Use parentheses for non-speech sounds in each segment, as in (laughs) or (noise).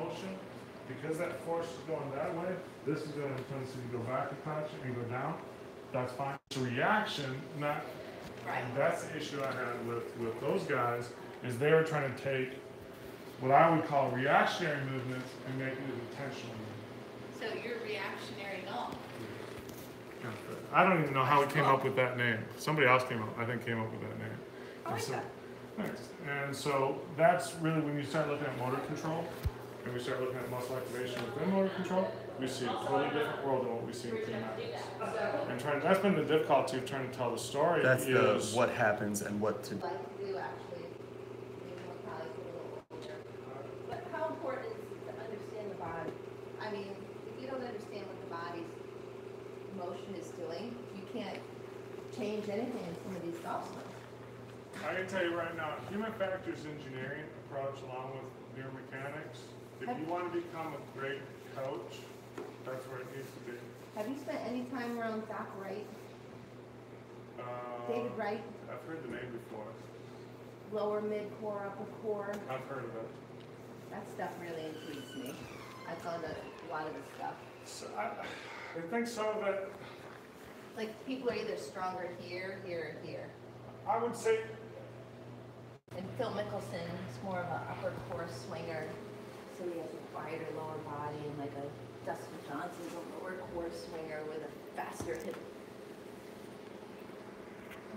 motion, because that force is going that way, this is have a tendency to go back a touch and go down. That's fine. It's a reaction, not, Right. and that's the issue I had with, with those guys, is they were trying to take what I would call reactionary movements and make it intentional. So you're reactionary golf. I don't even know how we came up with that name. Somebody else came up, I think, came up with that name. Oh, I like And so- that. Thanks. And so that's really when you start looking at motor control, and we start looking at muscle activation within motor control, we see a totally different world than what we see in kinematics. And trying, that's been the difficulty of trying to tell the story That's the what happens and what to do actually, maybe we'll probably put a little older. But how important is to understand the body? I mean, if you don't understand what the body's motion is doing, you can't change anything in some of these golf. I can tell you right now, human factors engineering approach along with neuromechanics, if you want to become a great coach, that's where it needs to be. Have you spent any time around Doc Wright, Uh, David Wright, I've heard the name before. lower mid core, upper core? I've heard of it. That stuff really intrigues me. I found a lot of this stuff. So I, I think some of it, Like people are either stronger here, here, or here. I would say And Phil Mickelson is more of an upper core swinger, has a quieter lower body, and like a Dustin Johnson's a lower core swinger with a faster hip.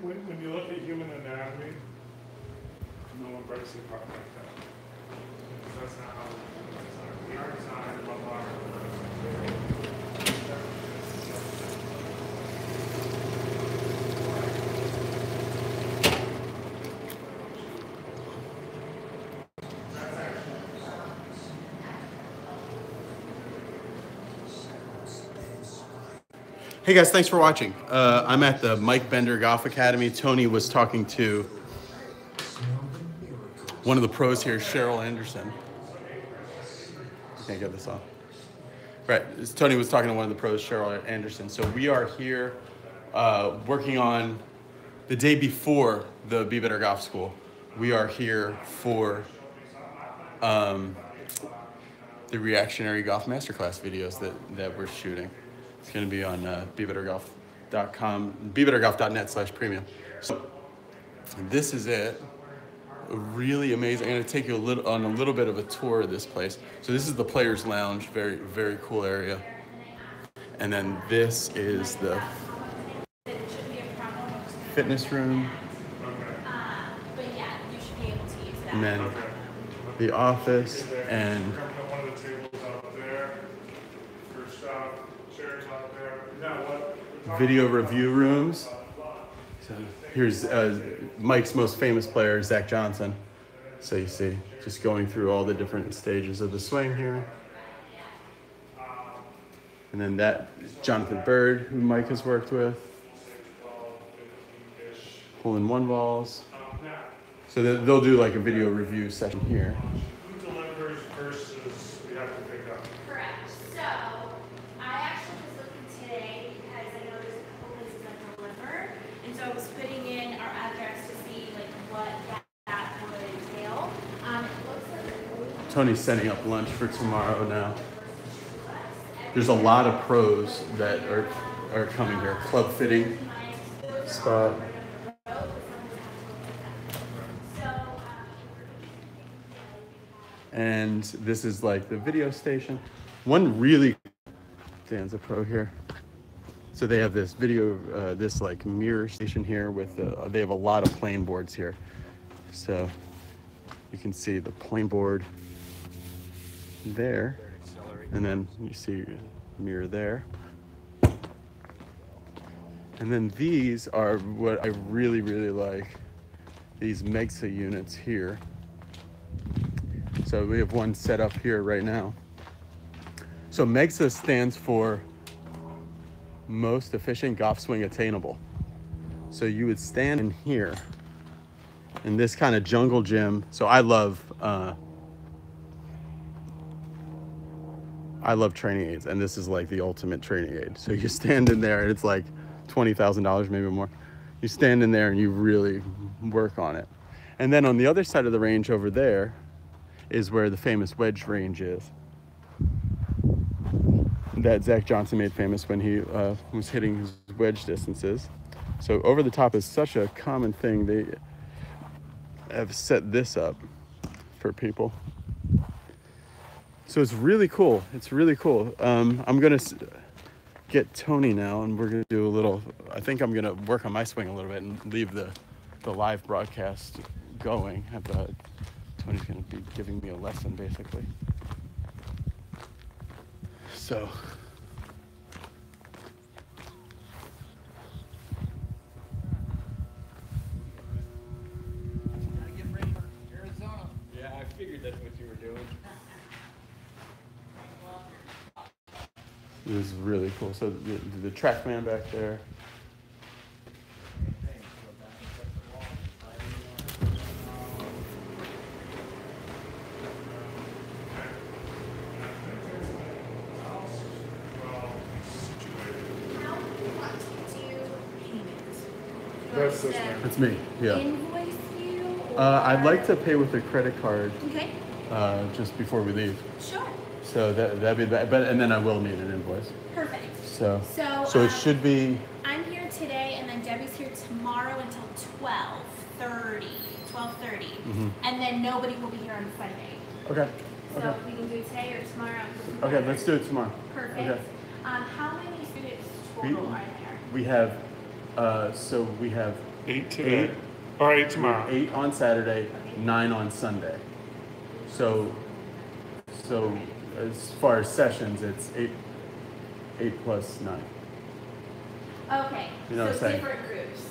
When, when you look at human anatomy, no one breaks it apart like that. That's not how we are designed. We are designed one Hey guys, thanks for watching. Uh, I'm at the Mike Bender Golf Academy. Tony was talking to one of the pros here, Cheryl Anderson. I Can't get this off. Right, Tony was talking to one of the pros, Cheryl Anderson. So we are here uh, working on the day before the Be Better Golf School. We are here for um, the reactionary golf masterclass videos that, that we're shooting. It's going to be on uh, bebettergolf.com, bebettergolf.net slash premium. So this is it. Really amazing. I'm going to take you a little on a little bit of a tour of this place. So this is the players' lounge, very very cool area. And then this is the fitness room, But yeah, you should be able to use that. and then the office, and Put one of the tables out there for stuff, chairs out there. Now what? we're talking video review rooms. So here's uh, Mike's most famous player, Zach Johnson. So you see, just going through all the different stages of the swing here. And then that Jonathan Byrd, who Mike has worked with. Hole in one balls. So they'll do like a video review session here. who delivers versus we have to pick up? Correct. So I actually was looking today because I know there's a couple places that deliver, and so I was putting in our address to see like what that, that would entail. Um, it looks like Tony's setting up lunch for tomorrow now. There's a lot of pros that are are coming here. Club fitting spot. And this is like the video station. One really Dan's a pro here. So they have this video, uh, this like mirror station here with, uh, they have a lot of plane boards here. So you can see the plane board there. And then you see mirror there. And then these are what I really, really like. These Megsa units here. So we have one set up here right now. So Megsa stands for most efficient golf swing attainable. So you would stand in here in this kind of jungle gym. So I love uh, I love training aids, and this is like the ultimate training aid. So you stand in there, and it's like twenty thousand dollars, maybe more. You stand in there and you really work on it. And then on the other side of the range over there is where the famous wedge range is. That Zach Johnson made famous when he uh, was hitting his wedge distances. So over the top is such a common thing. They have set this up for people. So it's really cool. It's really cool. Um, I'm gonna get Tony now, and we're gonna do a little. I think I'm gonna work on my swing a little bit and leave the the live broadcast going. But Tony's gonna be giving me a lesson basically. So. Yeah, I figured that's what you were doing. This is really cool. So the, the TrackMan back there. How do you want to do payments? That's this First, man. That's me. Yeah. Invoice you? Uh, I'd like to pay with a credit card Okay, uh, just before we leave. sure, So that that'd be that. But and then I will need an invoice. perfect. So So, so um, it should be. I'm here today, and then Debbie's here tomorrow until 12:30. 12:30, Mm-hmm. and then nobody will be here on Sunday. Okay. So Okay. we can do it today or tomorrow. Okay. Let's do it tomorrow. Perfect. Okay. Um, how many students We- total are there? We have. Uh, so we have Eight today. Or eight tomorrow. eight on Saturday, nine on Sunday. So, so as far as sessions, it's eight, eight plus nine. Okay, You know what so I'm saying? different groups.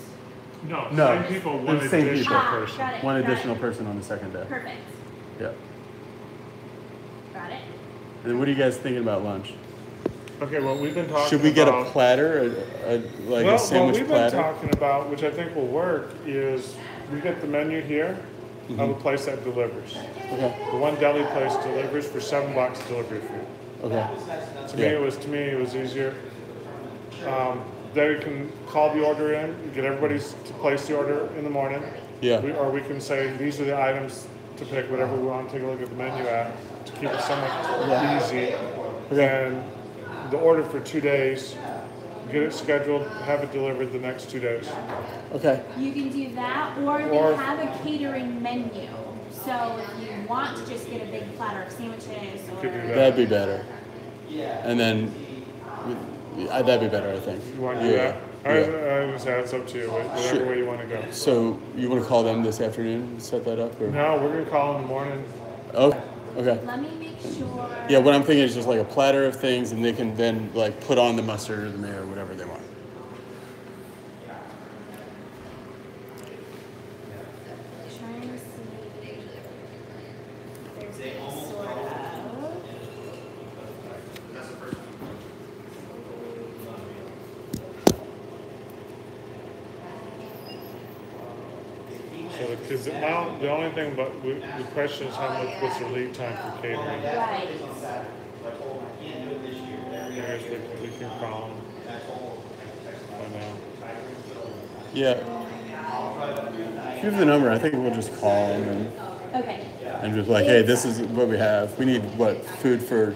No, No, same people, one the same additional people. Ah, person. got it. One got additional it. person on the second day. Perfect. Yeah. Got it. And then what are you guys thinking about lunch? Okay, well, we've been talking Should we get a about- platter, a, a, like well, a sandwich what we've been platter? talking about, which I think will work, is we get the menu here Mm-hmm. of a place that delivers. Okay. The one deli place delivers for seven bucks delivery fee. Okay. To me, it was to me it was easier. Um, then we can call the order in, get everybody to place the order in the morning. Yeah. We, or we can say these are the items to pick, whatever we want. Take a look at the menu at to keep it somewhat Yeah. easy. And the order for two days. Get it scheduled, have it delivered the next two days. Okay. You can do that, or they have a catering menu. So if you want to just get a big platter of sandwiches or. that. That'd be better. Yeah. And then, we- uh, that'd be better, I think. You want to do Yeah. that? I, Yeah. I was say it's up to you, whatever Sure. way you want to go. So you want to call them this afternoon and set that up? Or? No, we're gonna call in the morning. Okay. Okay. Let me make sure. Yeah, what I'm thinking is just like a platter of things, and they can then like put on the mustard or the mayo or whatever they want. Trying to see. There's a sort of. So the, cause now, the only thing, but we, the question is how much, what's the lead time for catering? I Right. guess we, can- we can call them. Find out. Yeah. If you have the number, I think we'll just call them and, Okay. and just like, hey, this is what we have. We need what food for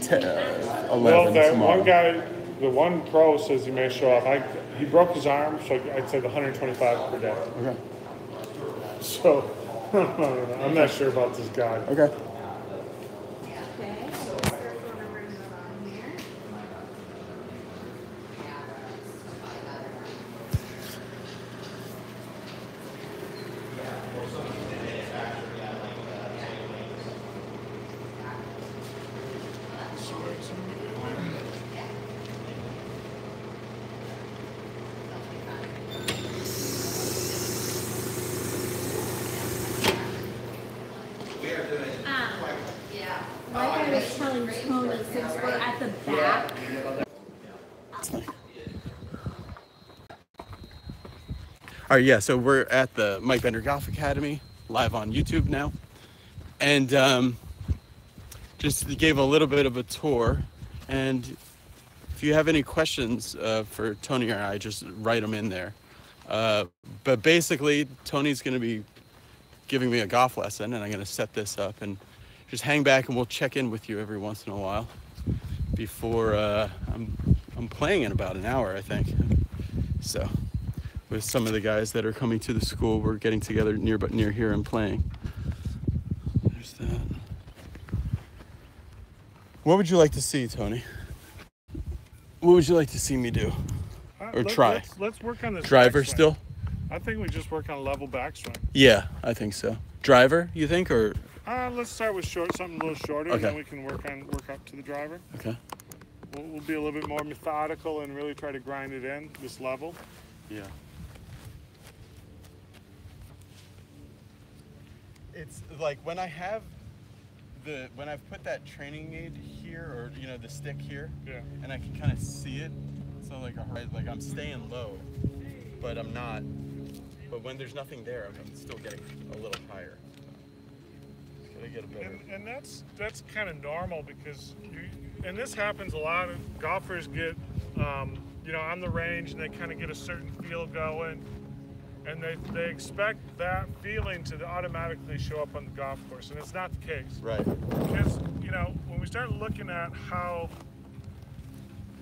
te- uh, Well, that tomorrow. one guy, the one pro says he may show up. I, he broke his arm, so I'd say the hundred twenty-five per day. Okay. So, (laughs) I'm not sure about this guy. Okay. Okay. So what's their phone number and move on here? Um, like I was telling Tony, since we're at the back, All yeah, so we're at the Mike Bender Golf Academy, live on YouTube now. And um, just gave a little bit of a tour. And if you have any questions uh, for Tony or I, just write them in there. Uh, but basically, Tony's going to be giving me a golf lesson, and I'm going to set this up and just hang back and we'll check in with you every once in a while before uh, I'm, I'm playing in about an hour, I think. So, with some of the guys that are coming to the school, we're getting together near but near here and playing. There's that. What would you like to see, Tony? What would you like to see me do? Uh, Or let- try. Let's, let's work on this Driver still? I think we just work on a level backswing. Yeah, I think so. Driver, you think, or Uh, let's start with short, something a little shorter, and then we can work on work up to the driver. okay? We'll, we'll be a little bit more methodical and really try to grind it in this level. Yeah. It's like when I have the when I've put that training aid here or you know the stick here Yeah. and I can kind of see it. So like a like I'm staying low, but I'm not. But when there's nothing there, I'm still getting a little higher. Gotta get a better. And, and that's that's kind of normal because you and this happens a lot. Of golfers get um, you know on the range and they kind of get a certain feel going, and they they expect that feeling to automatically show up on the golf course, and it's not the case. Right. Because you know when we start looking at how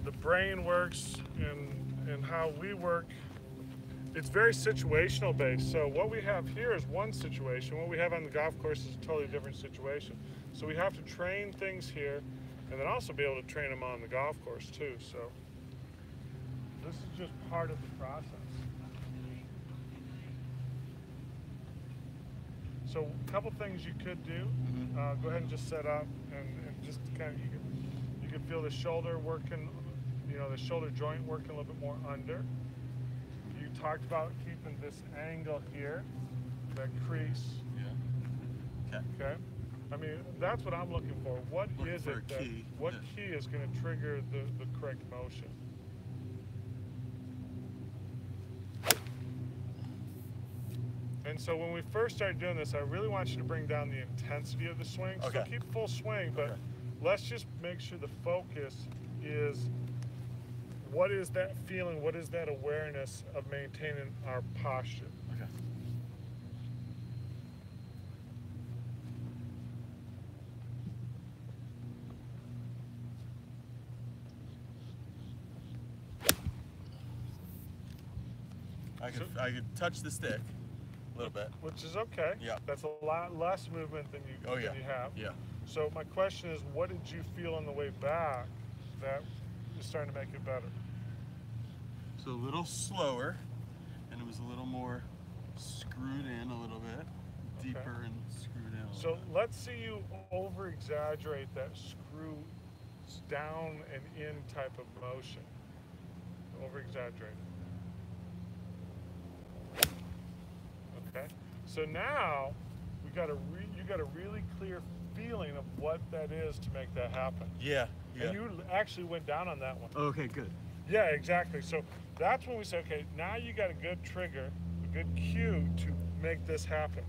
the brain works and and how we work it's very situational based. So what we have here is one situation. What we have on the golf course is a totally different situation. So we have to train things here, and then also be able to train them on the golf course too. So this is just part of the process. So a couple things you could do. Uh, go ahead and just set up and, and just kind of you can you can feel the shoulder working, you know, the shoulder joint working a little bit more under you talked about keeping this angle here, that crease, Yeah. Okay. okay? I mean, that's what I'm looking for. What Looking is it that, what yeah. key is gonna trigger the, the correct motion? And so when we first started doing this, I really want you to bring down the intensity of the swing. So Okay. keep full swing, but Okay. let's just make sure the focus is what is that feeling? What is that awareness of maintaining our posture? Okay. I could I could touch the stick little bit. Which is okay. Yeah. That's a lot less movement than you Oh than yeah. you have. Yeah. So my question is, what did you feel on the way back that is starting to make it better? So a little slower, and it was a little more screwed in a little bit, deeper and screwed in. So bit. let's see you over exaggerate that screw down and in type of motion. Over exaggerate. Okay. So now we got a re- you got a really clear feeling of what that is to make that happen. Yeah. Yeah. And you actually went down on that one. okay. Good. Yeah, exactly. So that's when we say, okay, now you got a good trigger, a good cue to make this happen.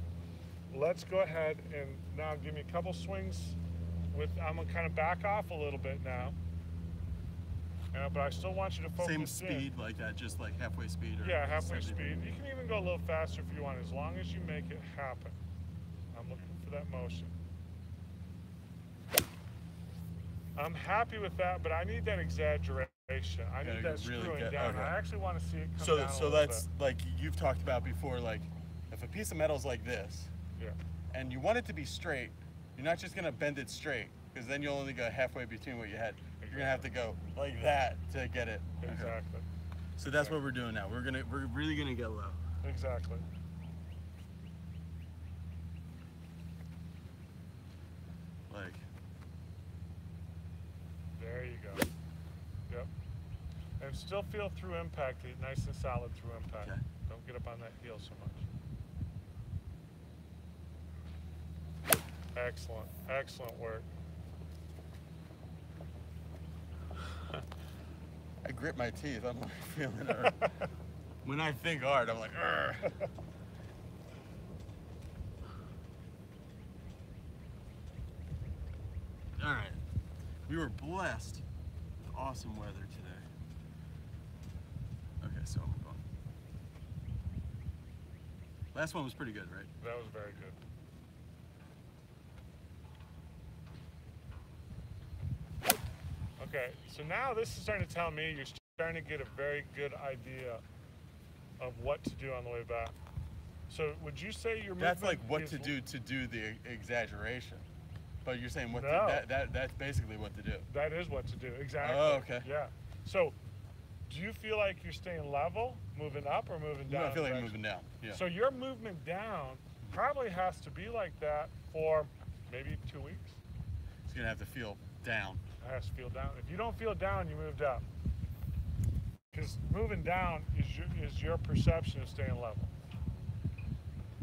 Let's go ahead and now give me a couple swings with, I'm gonna kind of back off a little bit now. Uh, but I still want you to focus Same in. speed like that, just like halfway speed. Or Yeah, halfway 70. speed. You can even go a little faster if you want, as long as you make it happen. I'm looking for that motion. I'm happy with that, but I need that exaggeration. I need that really screwing get- down. okay. I actually want to see it come So down so that's bit. like you've talked about before. Like if a piece of metal is like this, Yeah. and you want it to be straight, you're not just gonna bend it straight because then you'll only go halfway between what you had. You're gonna have to go like that to get it. Exactly. So that's what we're doing now. We're gonna we're really gonna get low. Exactly. Like There you go. Yep. And still feel through impact, nice and solid through impact. Okay. Don't get up on that heel so much. Excellent. Excellent work. (laughs) I grit my teeth. I'm like feeling it. when I think hard, I'm like. "Argh." All right. We were blessed with awesome weather today. Okay, so I'm going. Last one was pretty good, right? That was very good. Okay, so now this is starting to tell me you're starting to get a very good idea of what to do on the way back. So would you say your That's like what to do to do the exaggeration. But you're saying what No. to, that, that that's basically what to do. That is what to do. Exactly. Oh, okay. Yeah. So, do you feel like you're staying level, moving up, or moving No, down? I feel like direction? moving down. Yeah. So your movement down probably has to be like that for maybe two weeks. it's gonna have to feel down. Has to feel down. If you don't feel down, you moved up. Because moving down is your, is your perception of staying level.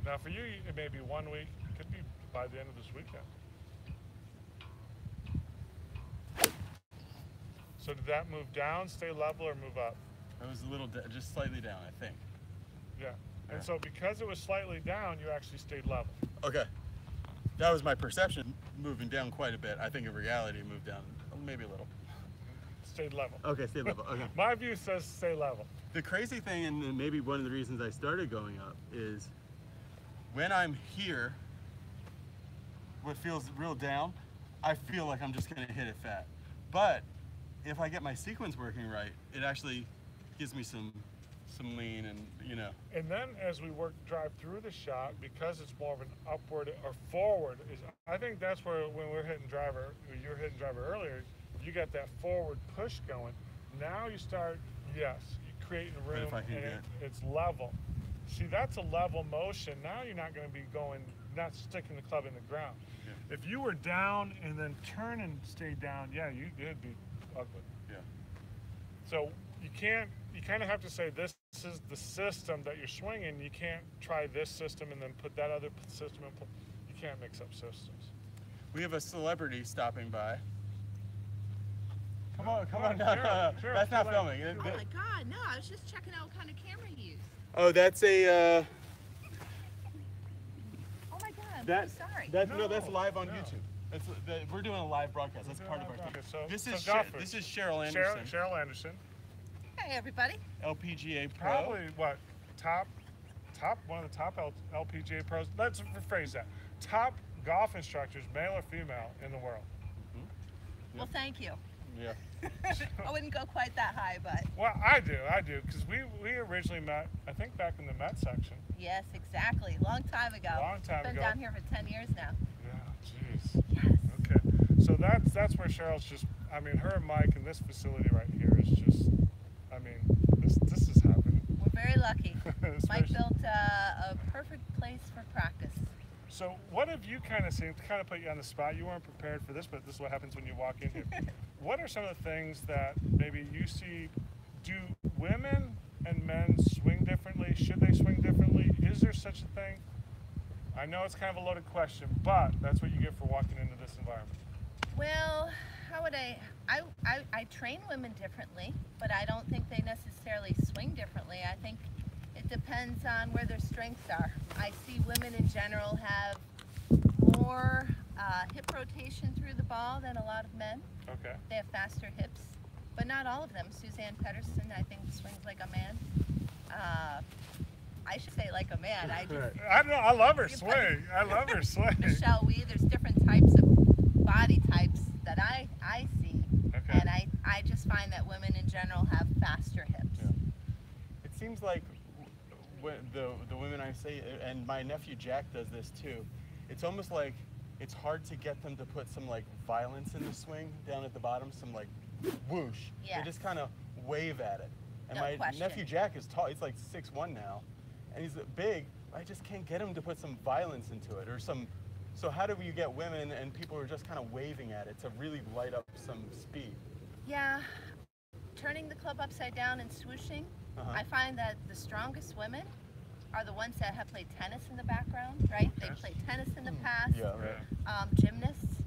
Now, for you, it may be one week. It could be by the end of this weekend. So did that move down, stay level, or move up? It was a little, just slightly down, I think. Yeah. Yeah. And so because it was slightly down, you actually stayed level. Okay. That was my perception, moving down quite a bit. I think in reality, it moved down maybe a little. Stay level. Okay, stay level. Okay. (laughs) My view says stay level. The crazy thing, and maybe one of the reasons I started going up, is when I'm here, what feels real down, I feel like I'm just gonna hit it fat. But if I get my sequence working right, it actually gives me some some lean and you know. And then as we work drive through the shot, because it's more of an upward or forward, is I think that's where when we're hitting driver, you're hitting driver earlier, you got that forward push going. Now you start, yes, you creating room if I can and it, it's level. See, that's a level motion. Now you're not going to be going, not sticking the club in the ground. Yeah. If you were down and then turn and stay down, yeah, you it'd be ugly. Yeah. So you can't. You kind of have to say this is the system that you're swinging. You can't try this system and then put that other system in. pl- You can't mix up systems. We have a celebrity stopping by. Come on, come Come on on, down. sure, (laughs) sure, That's not come on. filming. It- Oh my god, no, I was just checking out what kind of camera you use. Oh, that's a uh, Oh my god, I'm that. so sorry. That's no, that's live on no. YouTube. That's the, we're doing a live broadcast. That's part of our. live thing. broadcast. So- this so is Sher- golfers. this is Cheryl Cheryl, Anderson, Cheryl Anderson, Hey everybody. LPGA pro. probably what top, top one of the top L, LPGA pros. Let's rephrase that. Top golf instructors, male or female, in the world. Mm-hmm. Well, thank you. Yeah. (laughs) I wouldn't go quite that high, but Well, I do, I do, because we we originally met, I think, back in the Met section. yes, exactly. Long time ago. Long time Been ago. down here for 10 years now. Yeah, jeez. Yes. Okay, so that's that's where Cheryl's just. I mean, her and Mike and this facility right here is just. I mean, this this is happening. We're very lucky. (laughs) Mike built uh, a perfect place for practice. So, what have you kind of seen to kind of put you on the spot? You weren't prepared for this, but this is what happens when you walk in here. (laughs) what are some of the things that maybe you see? Do women and men swing differently? Should they swing differently? Is there such a thing? I know it's kind of a loaded question, but that's what you get for walking into this environment. Well, how would I, I, I, I train women differently, but I don't think they necessarily swing differently. I think it depends on where their strengths are. I see women in general have more uh, hip rotation through the ball than a lot of men. Okay. They have faster hips, but not all of them. Suzann Pettersen, I think, swings like a man. Uh, I should say like a man. I just (laughs) I don't know. I love her put- swing. I love her (laughs) swing. Michelle Wie, there's different types of body types that I, I see. Okay. And I, I just find that women in general have faster hips. Yeah. It seems like the the women I say, uh, and my nephew Jack does this too. It's almost like it's hard to get them to put some like violence in the swing down at the bottom, some like whoosh. Yes. They just kind of wave at it. And No my question. nephew Jack is tall. He's like six one now, and he's big. I just can't get him to put some violence into it or some. So how do you get women and people who are just kind of waving at it to really light up some speed? Yeah, turning the club upside down and swooshing, Uh-huh. I find that the strongest women are the ones that have played tennis in the background, right? They Okay. played tennis in the past. Yeah. Yeah. Right. um, gymnasts.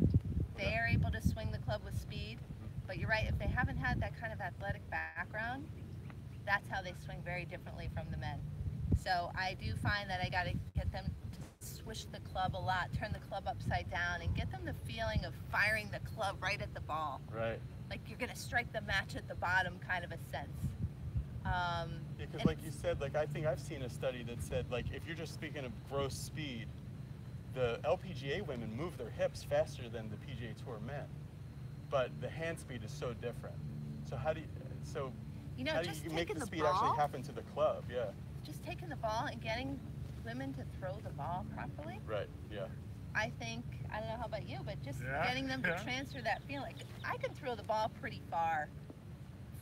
They are able to swing the club with speed. But you're right, if they haven't had that kind of athletic background, that's how they swing very differently from the men. So I do find that I got to get them to swish the club a lot, turn the club upside down, and get them the feeling of firing the club right at the ball. Right. Like you're going to strike the match at the bottom kind of a sense. Um, Yeah, because like you said, like I think I've seen a study that said like if you're just speaking of gross speed, the LPGA women move their hips faster than the PGA Tour men. but the hand speed is so different. So how do you? So You know, how do just you make taking the the speed ball, actually happen to the club? Yeah. just taking the ball and getting women to throw the ball properly. Right. Yeah. I think I don't know how about you, but just Yeah, getting them to yeah. transfer that feeling. I can throw the ball pretty far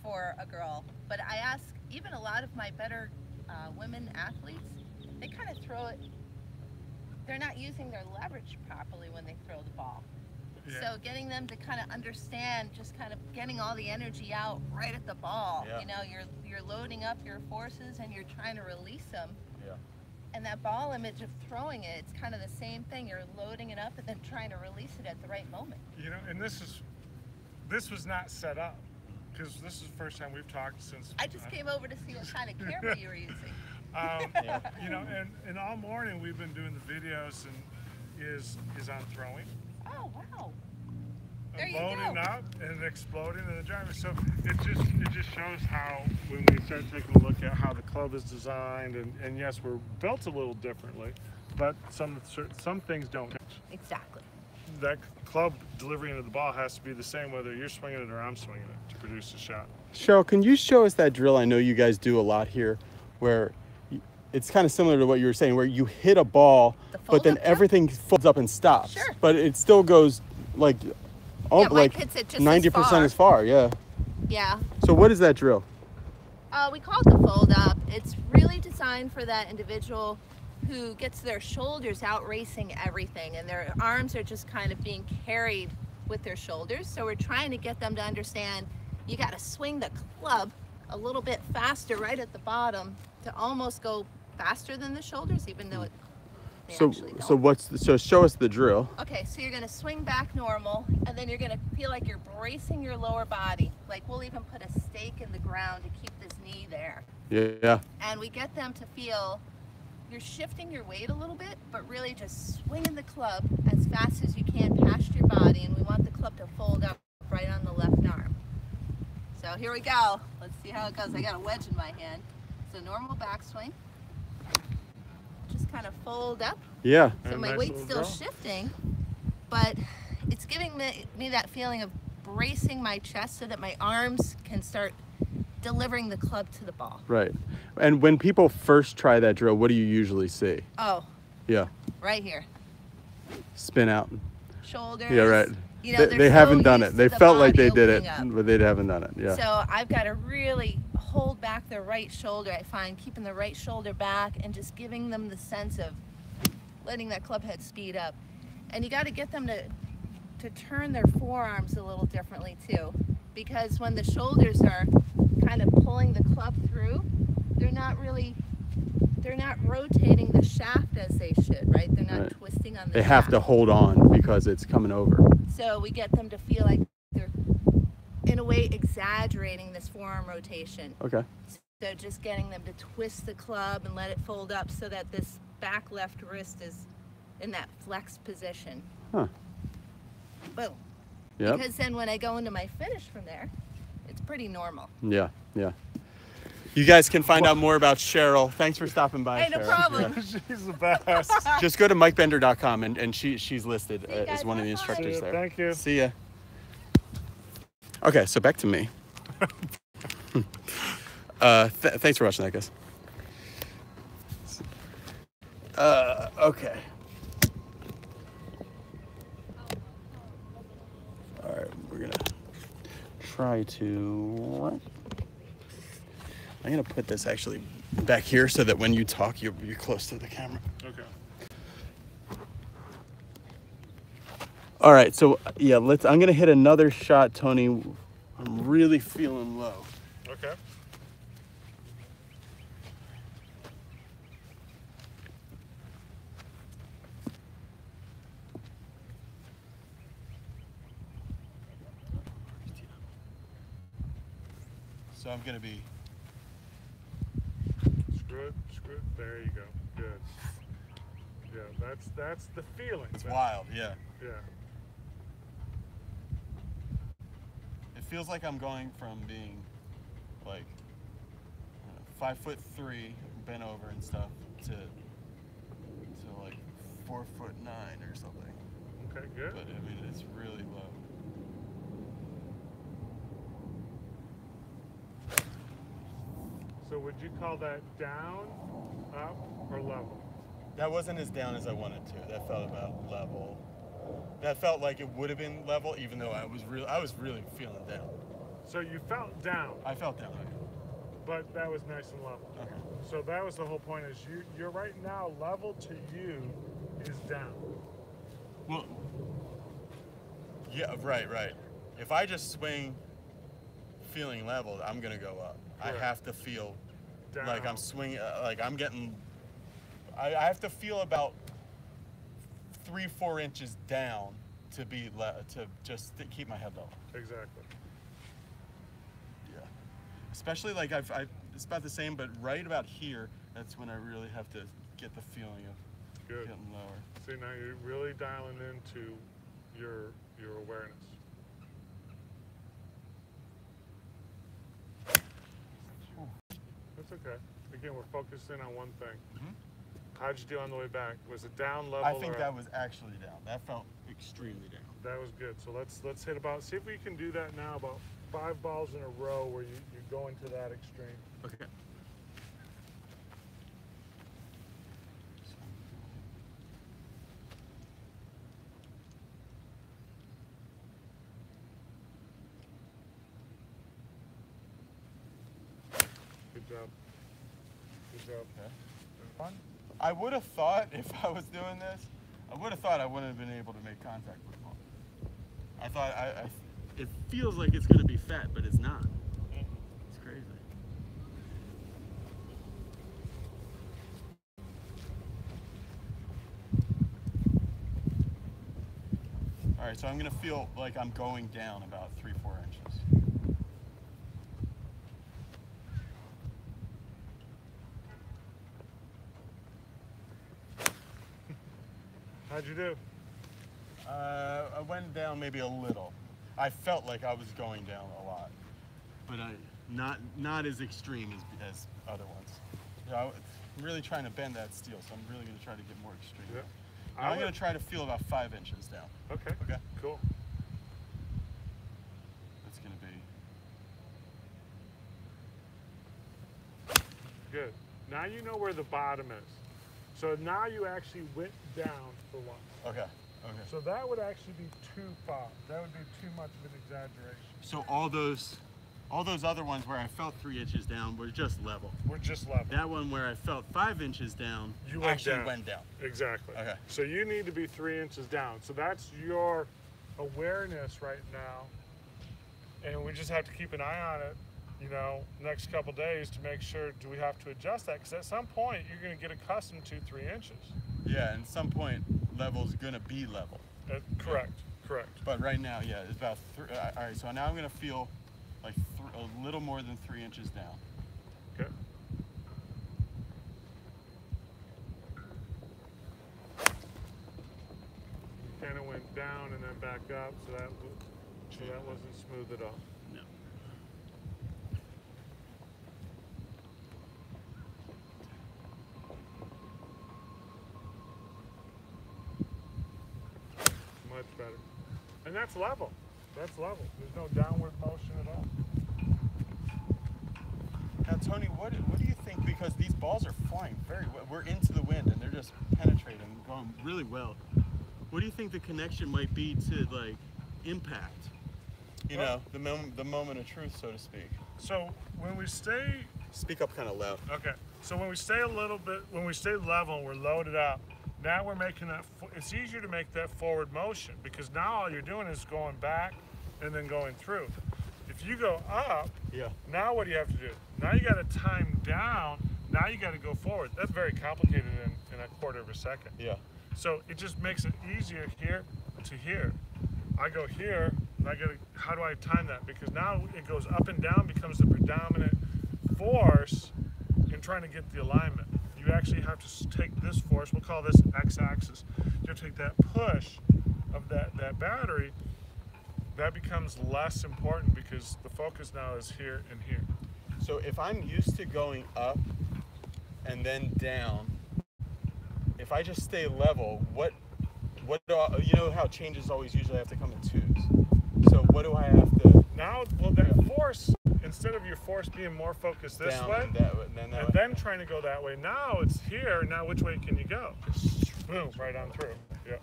for a girl, but I ask even a lot of my better uh, women athletes, they kind of throw it. They're not using their leverage properly when they throw the ball. Yeah. So getting them to kind of understand, just kind of getting all the energy out right at the ball. Yeah. You know, you're you're loading up your forces and you're trying to release them. Yeah. And that ball image of throwing it, it's kind of the same thing. You're loading it up and then trying to release it at the right moment. You know, and this is this was not set up because this is the first time we've talked since. I just came over to see what kind of (laughs) camera you were using. (laughs) Um, (laughs) Yeah. you know, and, and all morning we've been doing the videos and is is on throwing, Oh wow! And There you loading go. up and exploding in the driver. So it just it just shows how when we start taking a look at how the club is designed and, and yes, we're built a little differently, but some some things don't. change. Exactly. That club delivery into the ball has to be the same whether you're swinging it or I'm swinging it to produce a shot. Cheryl, can you show us that drill? I know you guys do a lot here, where it's kind of similar to what you were saying, where you hit a ball, The but then fold-up everything folds up and stops. Sure. But it still goes like, oh, Yeah, like hits it just ninety percent as far. Yeah. Yeah. So what is that drill? Uh, we call it the fold up. It's really designed for that individual who gets their shoulders out racing everything and their arms are just kind of being carried with their shoulders. So we're trying to get them to understand you got to swing the club a little bit faster right at the bottom to almost go faster than the shoulders, even though it they So actually don't. so what's the, so show us the drill. Okay, so you're gonna swing back normal, and then you're gonna feel like you're bracing your lower body. Like we'll even put a stake in the ground to keep this knee there. Yeah. And we get them to feel you're shifting your weight a little bit, but really just swinging the club as fast as you can past your body, and we want the club to fold up right on the left arm. So here we go. Let's see how it goes. I got a wedge in my hand. So normal backswing. Just kind of fold up. Yeah. So And my nice weight's still draw. shifting, but it's giving me, me that feeling of bracing my chest so that my arms can start delivering the club to the ball. Right. And when people first try that drill, what do you usually see? Oh, Yeah. right here. Spin out. Shoulders. Yeah. Right. You know, they they're so haven't done it. They the felt like they did it, up. but they haven't done it. Yeah. So I've got to really hold back the right shoulder. I find keeping the right shoulder back and just giving them the sense of letting that club head speed up. And you got to get them to to turn their forearms a little differently too, because when the shoulders are kind of pulling the club through, they're not really they're not rotating the shaft as they should, right? They're not Right. twisting on the they have to hold on because it's coming over. So we get them to feel like they're, in a way, exaggerating this forearm rotation. Okay. So just getting them to twist the club and let it fold up so that this back left wrist is in that flex position. Huh. Boom. Yep. Because then when I go into my finish from there, it's pretty normal. Yeah. Yeah. You guys can find out more about Cheryl. Thanks for stopping by. Hey, no Cheryl. problem. (laughs) She's the best. Just go to mikebender.com and, and she she's listed uh, as one of the instructors there. Thank you. See ya. Okay, so back to me. (laughs) uh, th- thanks for watching that, guys. Uh, okay. All right, we're gonna try to. I'm gonna put this actually back here so that when you talk, you're, you're close to the camera. Okay. All right, so yeah, let's. I'm gonna hit another shot, Tony. I'm really feeling low. Okay. So I'm gonna be. Screw it. Screw it. There you go. Good. Yeah, that's that's the feeling. It's wild, yeah. Yeah. feels like I'm going from being like uh, five foot three, bent over and stuff, to to like four foot nine or something. Okay, good. But I mean, it's really low. So would you call that down, up, or level? That wasn't as down as I wanted to. That felt about level. That felt like it would have been level, even though I was real. I was really feeling down. So you felt down, I felt down. but that was nice and level. Okay. So that was the whole point is you you're right now level to you is down. Well, yeah, right, right. If I just swing feeling leveled, I'm gonna go up. Correct. I have to feel Down. like I'm swinging, uh, like I'm getting. I, I have to feel about three, four inches down to be le- to just to keep my head level. Exactly. Yeah. Especially like I've, I, it's about the same, but right about here, that's when I really have to get the feeling of Good. getting lower. See now you're really dialing into your your awareness. That's okay. Again, we're focusing on one thing. Mhm. How'd you do on the way back? Was it down level? I think that up? was actually down. That felt extremely down. That was good. So let's let's hit about see if we can do that now about five balls in a row where you, you're going to that extreme. Okay. Good job. Good job. Okay. Fun? I would have thought if I was doing this, I would have thought I wouldn't have been able to make contact with the. I thought I, I it feels like it's gonna be fat, but it's not. Mm-hmm. It's crazy. All right, so I'm gonna feel like I'm going down about three, four inches. How'd you do? Uh, I went down maybe a little. I felt like I was going down a lot, but I not not as extreme as as other ones. Yeah, I, am really trying to bend that steel, so I'm really gonna try to get more extreme. Yeah. I'm gonna try to feel about five inches down. Okay. Okay. Cool. That's gonna be Good. Now you know where the bottom is. So now you actually went down for one. okay. Okay. So that would actually be too far. That would be too much of an exaggeration. So all those, all those other ones where I felt three inches down were just level. We're just level. That one where I felt five inches down You went actually down. went down. Exactly. Okay. So you need to be three inches down. So that's your awareness right now. And we just have to keep an eye on it, you know, next couple days to make sure do we have to adjust that? Because at some point you're going to get accustomed to three inches. Yeah, and some point level's gonna be level. Uh, correct. Correct. But right now, yeah, it's about three. Uh, all right, so now I'm gonna feel like th- a little more than three inches down. Okay. Kind of went down and then back up, so that so that wasn't smooth at all. No. Much better. And that's level. That's level. There's no downward motion at all. Now, Tony, what what do you think? Because these balls are flying very well. We're into the wind and they're just penetrating, going really well. What do you think the connection might be to like impact? You know, the moment the moment of truth, so to speak. So when we stay Speak up kind of loud. Okay, so when we stay a little bit, when we stay level and we're loaded up, now we're making that, it's easier to make that forward motion because now all you're doing is going back and then going through. If you go up, Yeah. now what do you have to do? Now you got to time down, now you got to go forward. That's very complicated in, in a quarter of a second. Yeah. So it just makes it easier here to here. I go here, and I gotta, how do I time that? Because now it goes up and down, becomes the predominant force in trying to get the alignment. You actually have to take this force, we'll call this x-axis. You have to take that push of that, that battery, that becomes less important because the focus now is here and here. So if I'm used to going up and then down, if I just stay level, what what do I, you know how changes always usually have to come in twos. So what do I have to? Now, well, that force instead of your force being more focused this Down way, and that way, and then that and way. then trying to go that way. Now it's here. Now which way can you go? Boom, right on through. Yeah.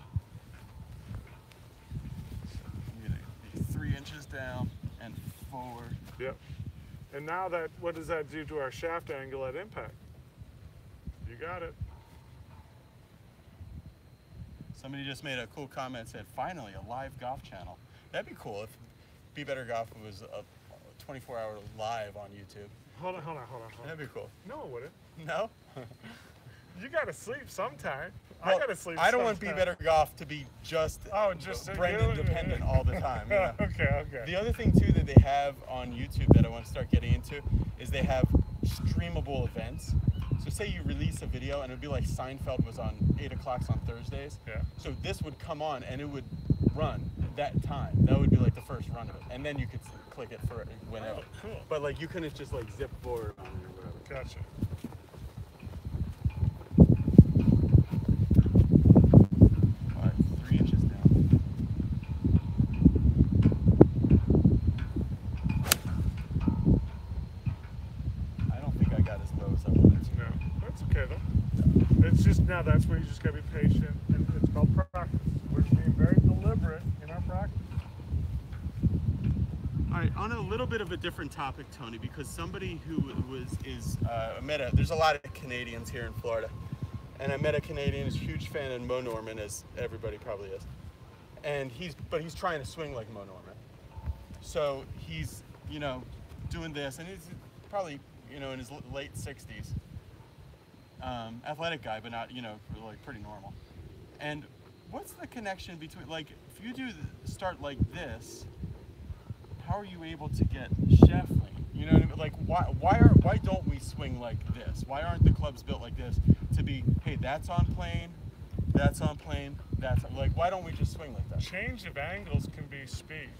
You're gonna be three inches down and forward. Yep. And now that, what does that do to our shaft angle at impact? You got it. Somebody just made a cool comment. Said, "Finally, a live golf channel. That'd be cool if Be Better Golf was a 24-hour live on YouTube. Hold on, hold on, hold on, hold on. That'd be cool. No, it wouldn't. No, (laughs) You gotta sleep sometime. I gotta sleep. Sometime. I don't want Be. Better Golf to be just Oh, just Brendan dependent all the time. you (laughs) know? okay, okay. The other thing too that they have on YouTube that I want to start getting into is they have streamable events. So say you release a video and it would be like Seinfeld was on eight o'clocks on Thursdays. Yeah. So this would come on and it would run that time. That would be like the first run of it, and then you could s- click it for whenever. Oh, cool. But like you couldn't just like zip forward on it or whatever. Gotcha. All right, three inches down. I don't think I got as low as I wanted to. No, that's okay though. It's just now that's where you just gotta be patient, and it's called practice. We're being very deliberate in our practice. All right, on a little bit of a different topic, Tony, because somebody who was is uh, I met a there's a lot of Canadians here in Florida, and I met a Canadian who's a huge fan of Mo Norman, as everybody probably is, and he's but he's trying to swing like Mo Norman, so he's you know doing this, and he's probably you know in his late 60s, um, athletic guy, but not you know like pretty normal, and what's the connection between like if you do start like this how are you able to get shaft length? You know what I mean? Like why why are why don't we swing like this? Why aren't the clubs built like this to be hey that's on plane, that's on plane, that's on, like why don't we just swing like that? Change of angles can be speed,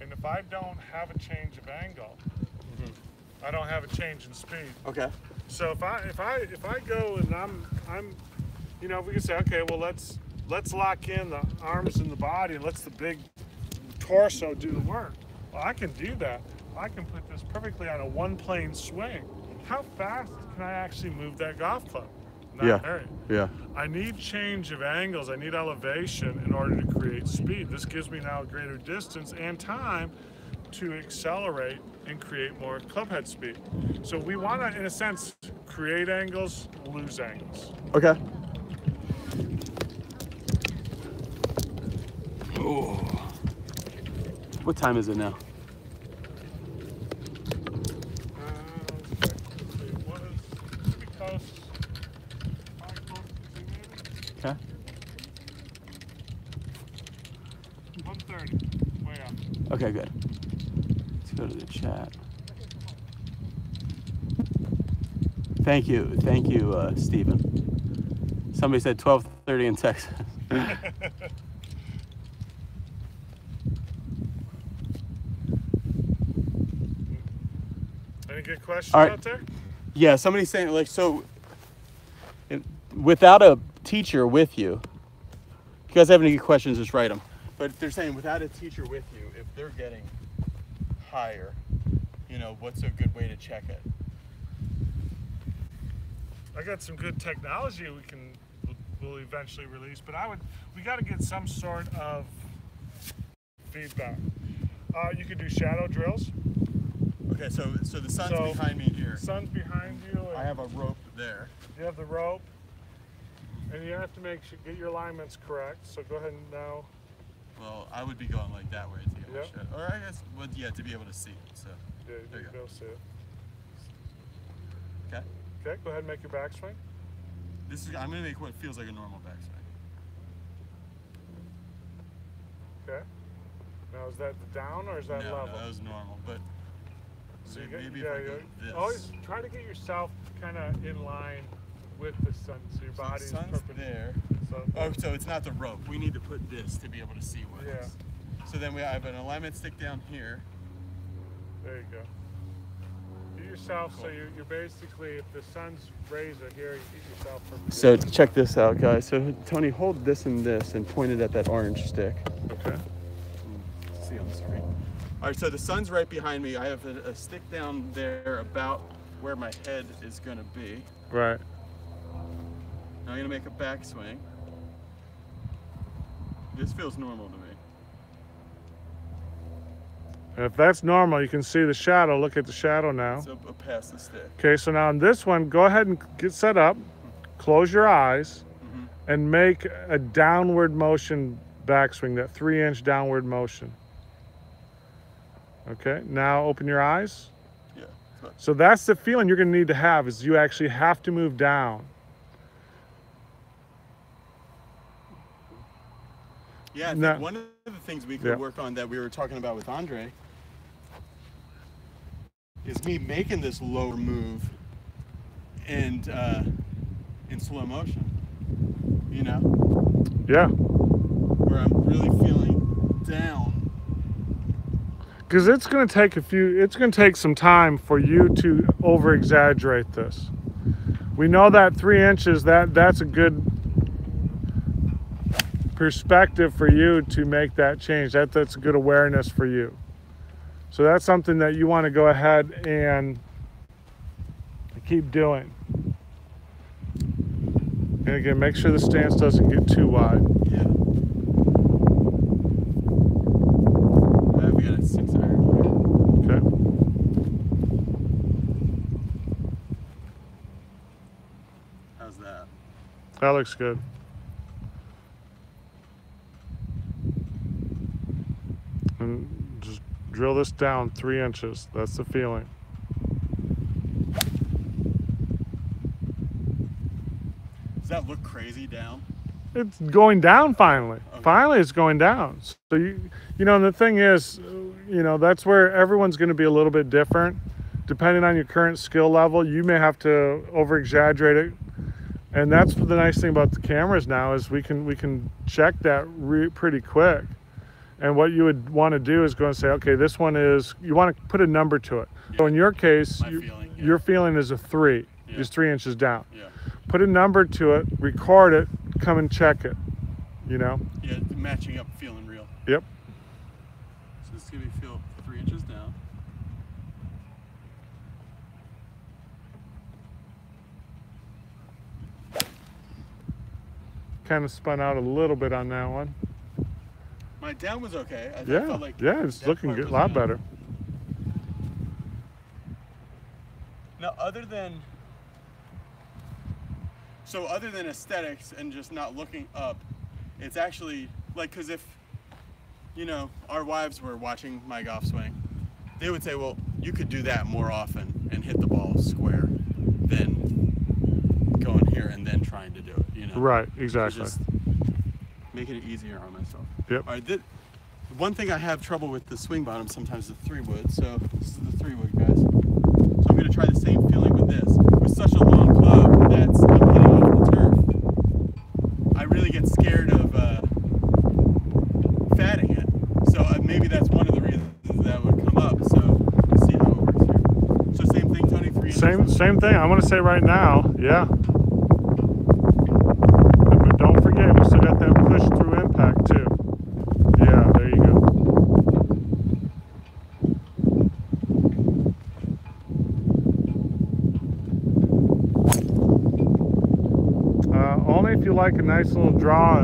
and if I don't have a change of angle, mm-hmm. I don't have a change in speed. Okay. So if I if I if I go and I'm I'm, you know, we can say okay, well let's let's lock in the arms and the body and let's the big torso do the work. Well, I can do that. I can put this perfectly on a one plane swing. How fast can I actually move that golf club? Not Yeah. very. Yeah. I need change of angles. I need elevation in order to create speed. This gives me now greater distance and time to accelerate and create more club head speed. So we want to, in a sense, create angles, lose angles. Okay. Oh. What time is it now? Let's see, what is, should be close, probably close to two maybe? Okay. 130, way up. Okay, good. Let's go to the chat. Thank you, thank you, uh, Stephen. Somebody said 12:30 in Texas. (laughs) (laughs) Any good questions All right. out there? yeah, somebody's saying like so. it- without a teacher with you, if you guys have any questions, just write them. But they're saying without a teacher with you, if they're getting higher, you know, what's a good way to check it? I got some good technology we can will eventually release, but I would we got to get some sort of feedback. Uh, you can do shadow drills. Okay, so so the sun's So- behind me here. Sun's behind you. And I have a rope there. you have the rope, and you have to make sure get your alignments correct. So go ahead and now. Well, I would be going like that way to get Yep. Or I guess, well, yeah, to be able to see it. So, Yeah, There you you go. go see it. okay. Okay, go ahead and make your backswing. This is. I'm gonna make what feels like a normal backswing. Okay. Now is that the down or is that no, level? no, that was normal. But So you maybe, get, maybe yeah, if I go yeah. this. Always try to get yourself kind of in line with the sun, so your So body the is sun's there. So, Oh, so it's not the rope. We need to put this to be able to see what. Yeah. So then we have an alignment stick down here. there you go. Get yourself so you're, you're basically if the sun's rays are here, you get yourself So check this out, guys. So Tony, hold this and this and point it at that orange stick. okay. See on the screen. All right, so the sun's right behind me. I have a, a stick down there about where my head is gonna be. Right. Now I'm gonna make a backswing. This feels normal to me. And if that's normal, you can see the shadow. Look at the shadow now. So uh, past the stick. Okay, so now on this one, go ahead and get set up, close your eyes, and make a downward motion backswing, that three inch downward motion. Okay, now open your eyes. Yeah. So- that's the feeling you're gonna need to have is you actually have to move down. Yeah, No. one of the things we could Yeah. work on that we were talking about with Andre is me making this lower move and uh, in slow motion. You know, Yeah, where I'm really feeling down. Because it's gonna take a few. It's gonna take some time for you to over exaggerate this. We know that three inches. That that's a good perspective for you to make that change. That that's a good awareness for you. So that's something that you want to go ahead and keep doing. And again, make sure the stance doesn't get too wide. Yeah. Uh, we got a six iron here. Okay. How's that? That looks good. And just drill this down three inches. That's the feeling. Does that look crazy down? It's going down finally. Okay. Finally, it's going down. So you, you know, and the thing is, you know, that's where everyone's going to be a little bit different, depending on your current skill level. You may have to over exaggerate it, and that's the nice thing about the cameras now is we can we can check that re- pretty quick. And what you would want to do is go and say, okay, this one is. You want to put a number to it. So in your case, you, feeling, yeah. your feeling is a three. Yeah. Is three inches down Yeah. put a number to it, record it, come and check it. You know? Yeah, matching up, feeling real. Yep. So this is gonna be feel three inches down. Kind of spun out a little bit on that one. My down was okay. I Yeah. felt like yeah, it's looking good, a lot better. Now, other than so, other than aesthetics and just not looking up, it's actually like because if you know our wives were watching my golf swing, they would say, "Well, you could do that more often and hit the ball square than going here and then trying to do it." Know, Right, exactly. Just making it easier on myself. Yep. All right. Th- one thing I have trouble with the swing bottom sometimes the three wood. So this is the three wood, guys. So I'm gonna try the same feeling with this. With such a long club that's I'm hitting off the turf, I really get scared of uh, fatting it. So uh, maybe that's one of the reasons that would come up. So let's see how it works here. So same thing, Tony. Same same thing. I'm gonna say right now, yeah. But don't forget, we still got that push through impact too. Yeah, there you go. Uh, only if you like a nice little draw.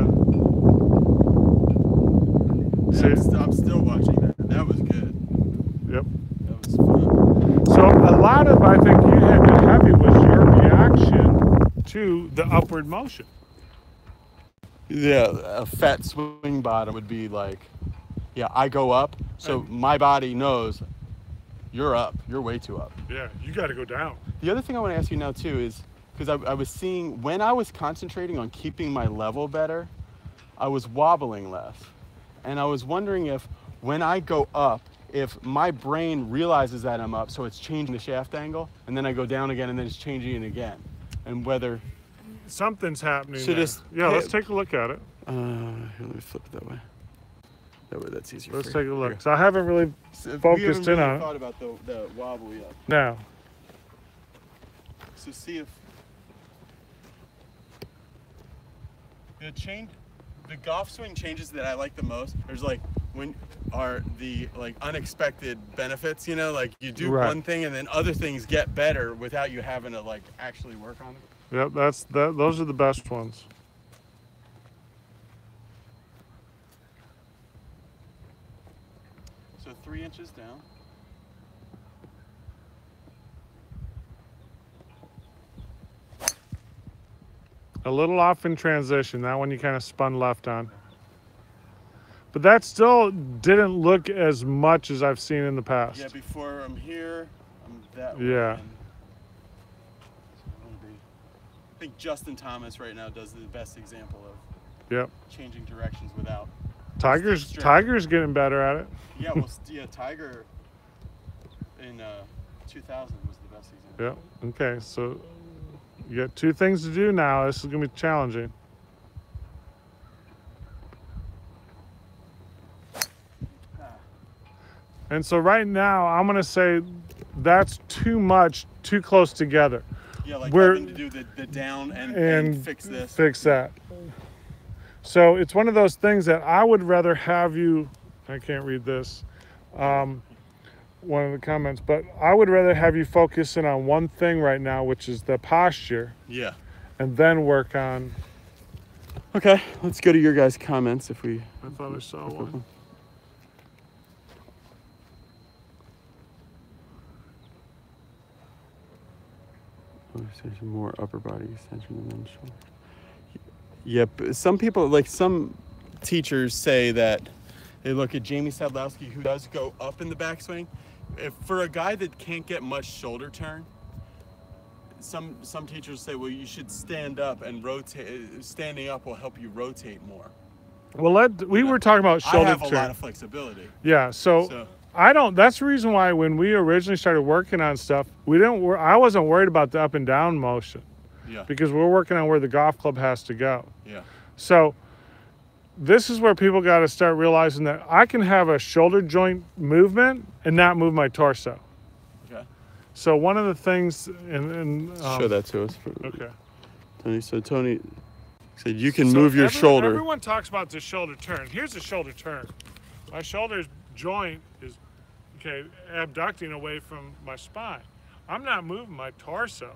Yeah, See, I'm, st- I'm still watching that. That was good. yep. That was fun. So a lot of I think you had to heavy was your reaction to the upward motion. Yeah, a fat swing bottom would be like, yeah, I go up, so my body knows you're up. You're way too up. Yeah, you got to go down. The other thing I want to ask you now too is because I, I was seeing when I was concentrating on keeping my level better, I was wobbling less, and I was wondering if when I go up, if my brain realizes that I'm up, so it's changing the shaft angle, and then I go down again, and then it's changing it again, and whether Something's happening. Just- yeah, let's take a look at it. uh, here, let me flip it that way. That way, that's easier. Let's take a look. Here. So I haven't really So focused haven't in on. Thought about the, the wobble yet. now. So see if the change, the golf swing changes that I like the most. There's like when are the like unexpected benefits. You know, like you do Right. one thing and then other things get better without you having to like actually work on them. Yep, that's that. Those are the best ones. So three inches down. A little off in transition. That one you kind of spun left on. But that still didn't look as much as I've seen in the past. Yeah, before I'm here, I'm that way. Yeah. I wanna be- I think Justin Thomas right now does the best example of Yep. changing directions without. Tiger's. Tiger's getting better at it. Yeah, well, (laughs) yeah, Tiger in uh, 2000 was the best example. Yep. Okay, so you got two things to do now. This is gonna be challenging. And so right now, I'm gonna say that's too much, too close together. Yeah, like We're- having to do the, the down and, and and fix this. Fix that. So it's one of those things that I would rather have you. I can't read this. Um, one of the comments, but I would rather have you focus in on one thing right now, which is the posture, Yeah. and then work on. Okay, let's go to your guys' comments if we. I thought I saw one. Oh, there's more upper body extension than shoulder. Yep. Some people, like some teachers, say that they look at Jamie Sadlowski, who does go up in the backswing. If for a guy that can't get much shoulder turn, some some teachers say, well, you should stand up and rotate. Standing up will help you rotate more. Well, let we were talking about shoulder. I have a lot of flexibility. yeah, so, So I don't. That's the reason why when we originally started working on stuff, we didn't. I wasn't worried about the up and down motion yeah, because we're working on where the golf club has to go. yeah, So this is where people got to start realizing that I can have a shoulder joint movement and not move my torso. okay. So one of the things, and, and um, Show that to us, Okay. Tony. So Tony said you can So move your every- shoulder. Everyone talks about the shoulder turn. Here's the shoulder turn. My shoulder joint is okay, abducting away from my spine. I'm not moving my torso.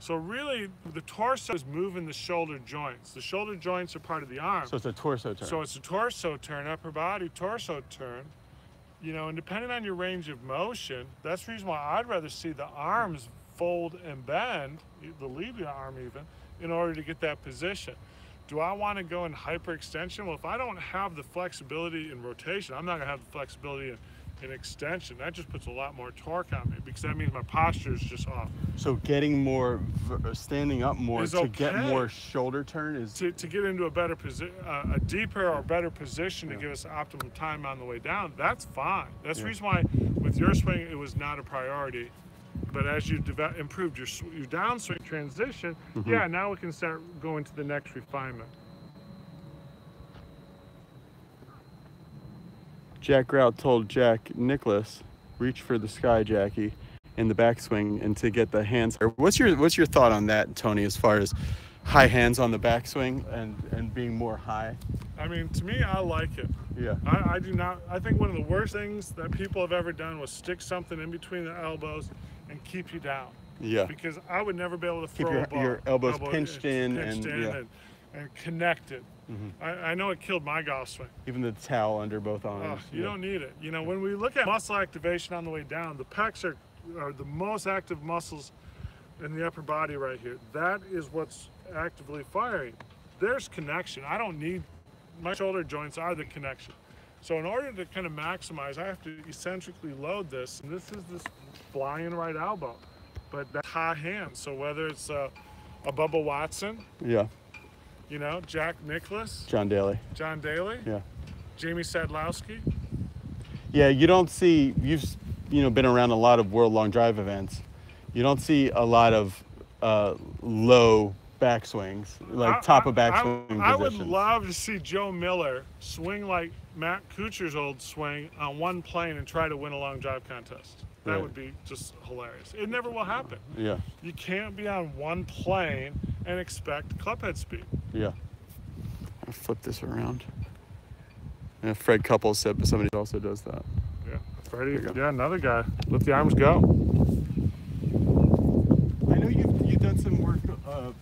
So really, the torso is moving the shoulder joints. The shoulder joints are part of the arm. So it's a torso turn. So it's a torso turn, upper body torso turn. You know, and depending on your range of motion, that's the reason why I'd rather see the arms fold and bend, the labia arm even, in order to get that position. Do I want to go in hyperextension? Well, if I don't have the flexibility in rotation, I'm not going to have the flexibility in, in extension. That just puts a lot more torque on me because that means my posture is just off. So getting more, standing up more Is to get more shoulder turn is to, to get into a better position, uh, a deeper or better position to give us optimum time on the way down, that's fine. That's the reason why with your swing it was not a priority. But as you improved your your downswing transition, Mm-hmm. yeah, now we can start going to the next refinement. Jack Grout told Jack Nicklaus, reach for the sky, Jackie, in the backswing and to get the hands. What's your what's your thought on that, Tony, as far as high hands on the backswing and and being more high? I mean, to me, I like it. Yeah. I, I do not. I think one of the worst things that people have ever done was stick something in between the elbows and keep you down. Yeah. because I would never be able to Keep throw your- a ball. your elbows elbow pinched in pinched and- in yeah. And, and connected. I, I know it killed my golf swing. Even the towel under both Oh, arms. you yeah. don't need it. You know, when we look at muscle activation on the way down, the pecs are, are the most active muscles in the upper body right here. That is what's actively firing. There's connection. I don't need my shoulder joints are the connection. So in order to kind of maximize, I have to eccentrically load this. And this is this flying right elbow, but that's high hand. So whether it's uh, a Bubba Watson, Yeah. You know, Jack Nicklaus, John Daly. John Daly, Yeah. Jamie Sadlowski, Yeah, you don't see you've you know been around a lot of world long drive events. You don't see a lot of uh, low backswings, like I- top I- of I- backswing I, would love to see Joe Miller swing like Matt Kuchar's old swing on one plane and try to win a long drive contest. That Right. would be just hilarious. It never will happen. yeah, You can't be on one plane and expect clubhead speed. Yeah. I'll flip this around. Yeah, Fred Couples said but somebody also does that. Yeah, Freddie. There you go. Yeah, another guy. Let the arms go. I know you've, you've done some work uh,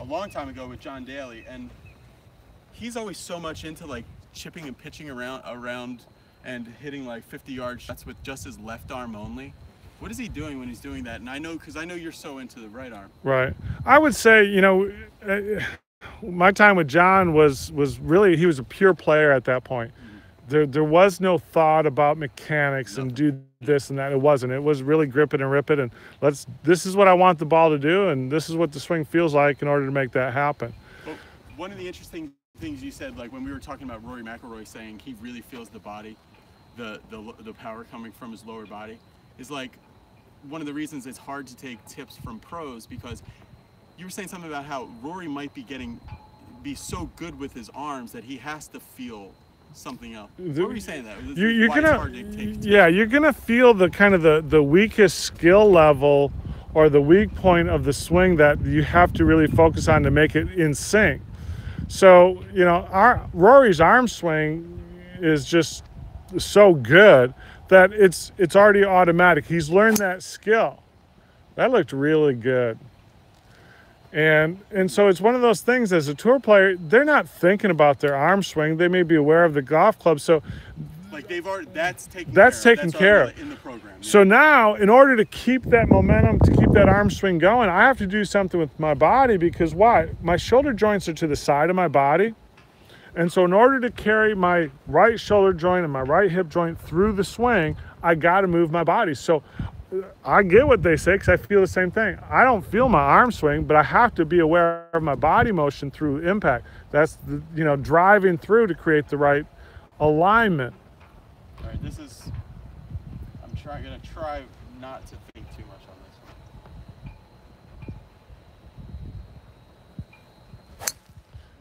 a long time ago with John Daly, and he's always so much into like chipping and pitching around around and hitting like 50 yard shots with just his left arm only. What is he doing when he's doing that? And I know because I know you're so into the right arm. Right. I would say, you know, uh, my time with John was was really he was a pure player at that point. There there was no thought about mechanics and do this and that. It wasn't. It was really grip it and rip it and let's this is what I want the ball to do and this is what the swing feels like in order to make that happen. But one of the interesting things you said, like when we were talking about Rory McIlroy saying he really feels the body, the the the power coming from his lower body, is like one of the reasons it's hard to take tips from pros because you were saying something about how Rory might be getting be so good with his arms that he has to feel something else. What were you saying that? you, you're gonna hard to yeah you're gonna feel the kind of the the weakest skill level or the weak point of the swing that you have to really focus on to make it in sync so you know our rory's arm swing is just so good that it's it's already automatic he's learned that skill that looked really good and and so it's one of those things as a tour player they're not thinking about their arm swing they may be aware of the golf club so Like they've already that's taken That's care of. taken That's care of. in the program. yeah. So now, in order to keep that momentum, to keep that arm swing going, I have to do something with my body because why? My shoulder joints are to the side of my body. And so, in order to carry my right shoulder joint and my right hip joint through the swing, I got to move my body. So, uh, I get what they say because I feel the same thing. I don't feel my arm swing, but I have to be aware of my body motion through impact. That's the, you know driving through to create the right alignment. All right, this is. I'm trying. Gonna try not to think too much on this one.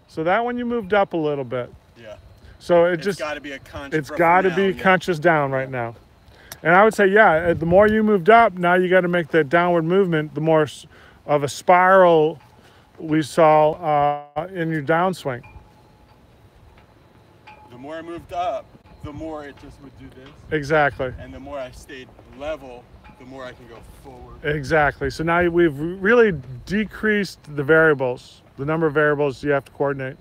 So that one you moved up a little bit. Yeah. So it It's just got to be a conscious. it's got to be yeah. conscious down right now. And I would say, yeah, uh, the more you moved up, now you got to make that downward movement. The more of a spiral we saw uh, in your downswing. The more I moved up, the more it just would do this, Exactly, and the more I stayed level, the more I can go forward. exactly. So now we've really decreased the variables, the number of variables you have to coordinate.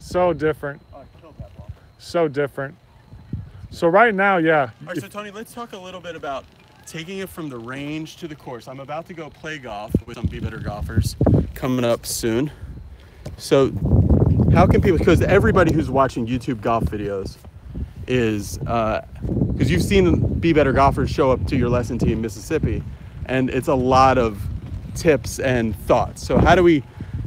So different, Oh, I killed that ball. so different. So right now, yeah, All right, so Tony, let's talk a little bit about taking it from the range to the course. I'm about to go play golf with some Be Better golfers coming up soon. So, how can people? Because everybody who's watching YouTube golf videos is uh, because you've seen Be Better golfers show up to your lesson tee in Mississippi, and it's a lot of tips and thoughts. So, how do we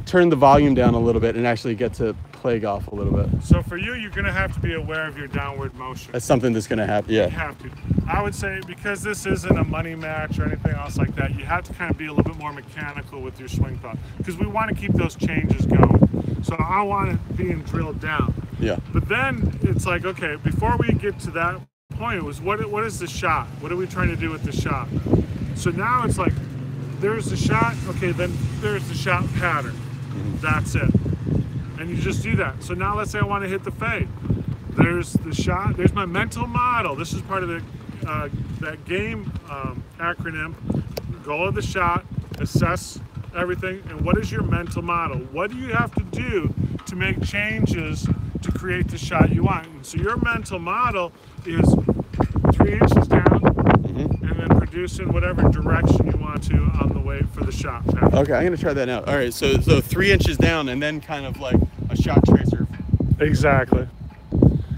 turn the volume down a little bit and actually get to play golf a little bit? So for you, you're gonna have to be aware of your downward motion. That's something that's going to happen. You Yeah. have to. I would say because this isn't a money match or anything else like that, you have to kind of be a little bit more mechanical with your swing thought because we want to keep those changes going. So I want it being drilled down. Yeah. But then it's like, okay, before we get to that point, it was what what is the shot? What are we trying to do with the shot? So now it's like there's the shot, okay, then there's the shot pattern. That's it. And you just do that. So now let's say I want to hit the fade. There's the shot, there's my mental model. This is part of the uh, that game um, acronym. Goal of the shot, assess everything, and what is your mental model? What do you have to do to make changes to create the shot you want? And so your mental model is three inches down, mm-hmm. and then producing whatever direction you want to on the way for the shot. path. Okay, I'm gonna try that out. All right, so so three inches down, and then kind of like a shot tracer. Exactly.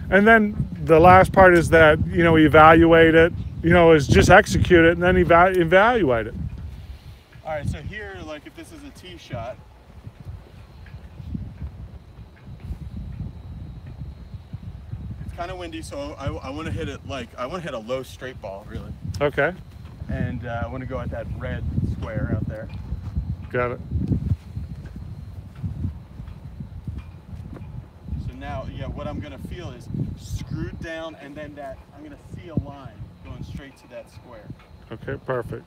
And then the last part is that, you know, evaluate it, you know, is just execute it and then eva- evaluate it. All right, so here, like if this is a tee shot, it's kind of windy, so I, I want to hit it like I want to hit a low straight ball, really, Okay. and uh, I want to go at that red square out there. Got it. So now, yeah, what I'm gonna feel is screwed down, and then that I'm gonna see a line going straight to that square. Okay, perfect.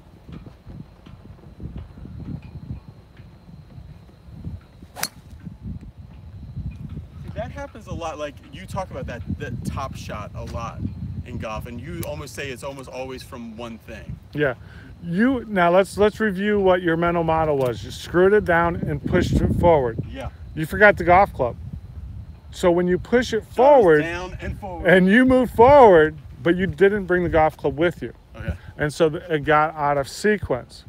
Happens a lot. Like you talk about that that top shot a lot in golf, and you almost say it's almost always from one thing. Yeah. You now let's let's review what your mental model was. You screwed it down and pushed it forward. Yeah. You forgot the golf club. So when you push it forward down and forward. and you move forward, but you didn't bring the golf club with you. okay. and so it got out of sequence.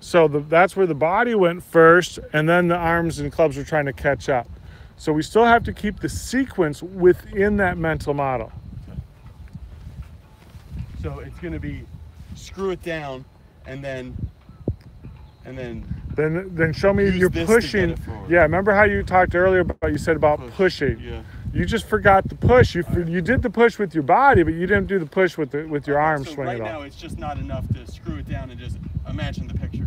So the, that's where the body went first, and then the arms and clubs were trying to catch up. So we still have to keep the sequence within that mental model. So it's gonna be screw it down, and then and then Then then show me you're to pushing. Yeah, remember how you talked earlier about you said about Push, pushing. yeah. You just forgot the push. You f- you did the push with your body, but you didn't do the push with the with your arm So swinging right now it's just not enough to screw it down and just imagine the picture.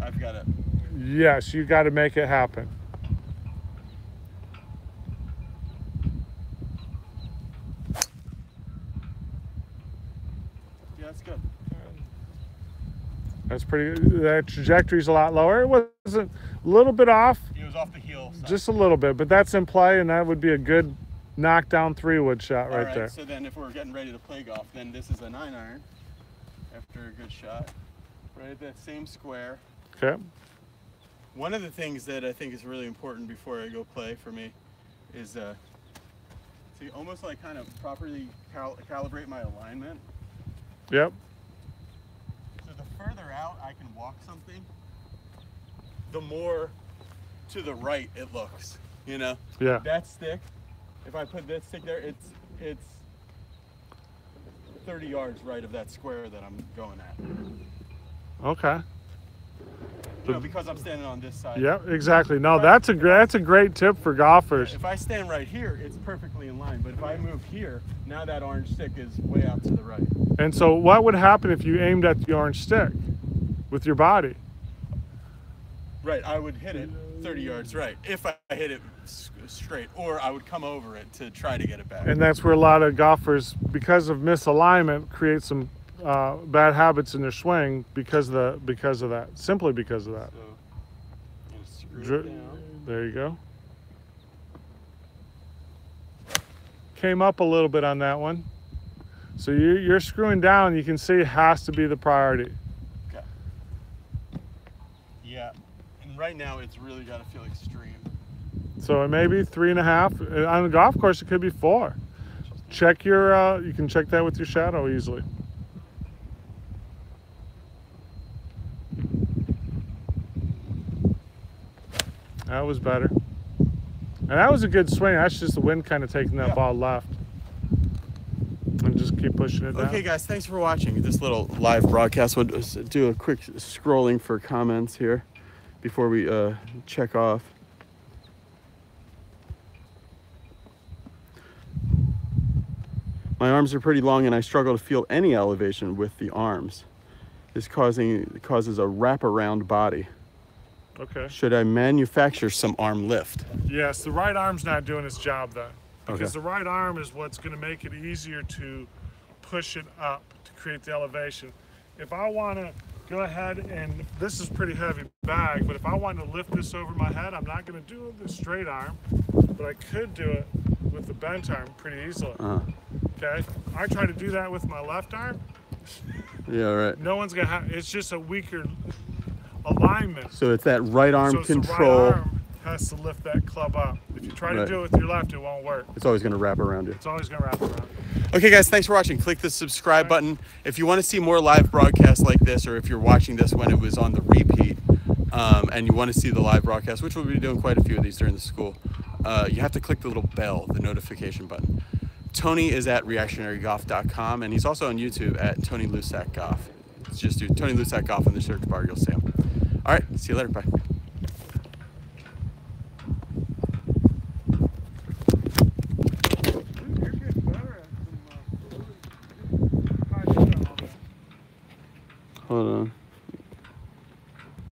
I've got to. Yes, you've got to make it happen. Yeah, that's good. That's pretty. That trajectory's a lot lower. It wasn't a little bit off, He was off the heel. side. just a little bit, but that's in play, and that would be a good knockdown three wood shot All right, there. So then, if we're getting ready to play golf, then this is a nine iron. After a good shot, right at that same square. Okay. One of the things that I think is really important before I go play for me is uh, to almost like kind of properly cal- calibrate my alignment. Yep. Further out I can walk something, the more to the right it looks. You know, Yeah. that stick. If I put this stick there, it's it's 30 yards right of that square that I'm going at. Okay. Know, because I'm standing on this side. Yep. Exactly. No, that's a that's a great tip for golfers. If I stand right here, it's perfectly in line. But if I move here, now that orange stick is way out to the right. And so, what would happen if you aimed at the orange stick with your body? Right, I would hit it 30 yards right if I hit it straight, or I would come over it to try to get it back. And that's where a lot of golfers, because of misalignment, create some uh, bad habits in their swing because of the because of that. Simply because of that. so, screw Dri- it down. There you go. Came up a little bit on that one. So you, you're screwing down. You can see it has to be the priority. Okay. Yeah, and right now it's really got to feel extreme. So it may be three and a half. On the golf course, it could be four. Check your. Uh, you can check that with your shadow easily. That was better. And that was a good swing. That's just the wind kind of taking that Yeah. ball left. And just keep pushing it down. Okay, guys, thanks for watching this little live broadcast. We'll just do a quick scrolling for comments here before we uh, check off. My arms are pretty long and I struggle to feel any elevation with the arms. This causing causes a wraparound body. Okay. Should I manufacture some arm lift? Yes, the right arm's not doing its job then. Because Okay. the right arm is what's going to make it easier to push it up to create the elevation. If I want to go ahead and this is pretty heavy bag, but if I want to lift this over my head, I'm not going to do it with the straight arm, but I could do it with the bent arm pretty easily. Uh, Okay, I try to do that with my left arm. yeah, right. No one's gonna have. It's just a weaker alignment. So it's that right arm so it's the control. right arm has to lift that club up. If you try to do it with your left, it won't work. It's always going to wrap around you. It's always gonna wrap around. Okay, guys, thanks for watching. Click the subscribe button. If you want to see more live broadcasts like this, or if you're watching this when it was on the repeat, um, and you want to see the live broadcast, which we'll be doing quite a few of these during the school, uh, you have to click the little bell, the notification button. Tony is at reactionarygolf.com, and he's also on YouTube at Tony Luczak Golf is just do Tony Luczak off in the search bar, you'll see him. All right, see you later, bye. Hold on.